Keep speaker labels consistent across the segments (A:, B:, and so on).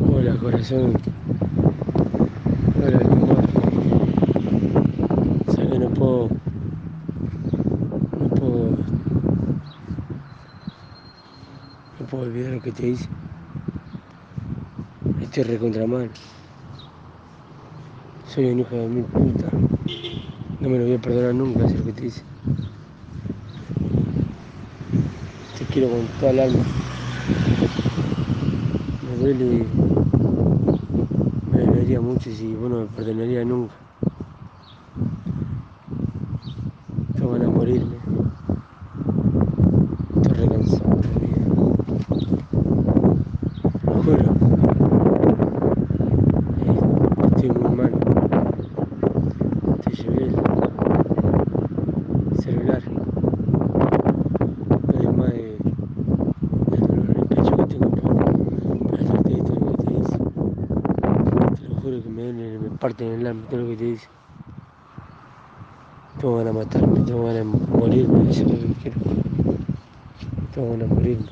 A: Hola corazón. Hola mi amor. Sé que no puedo. No puedo. No puedo olvidar lo que te hice. Estoy recontra mal. Soy un hijo de mil puta. No me lo voy a perdonar nunca hacer lo que te hice. Te quiero con toda el alma. Duele. Me dolería mucho si vos no me perdonarías nunca. Te van a morirme. Estoy recansado vida. Lo juro. Eh, Estoy muy mal. Te llevé el celular. Además de, del dolor en el pecho que tengo por, por hacerte esto lo que te hice. Que me, duele, me parte en el alma todo lo que te hice. Tengo ganas de matarme, tengo ganas de morirme, eso es lo que quiero. Tengo ganas de morirme.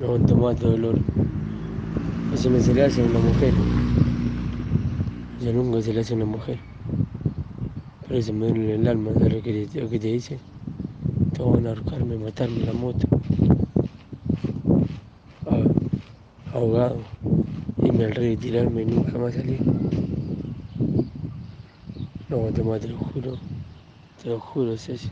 A: No aguanto más este dolor. Eso no se le hace a una mujer. Eso nunca se le hace a una mujer. Por eso me duele en el alma de lo que te, lo que te hice. Tengo ganas de ahorcarme, matarme en la moto. Ah, ahogado y me al retirarme nunca más salí. No, te lo juro, te lo juro, Ceci.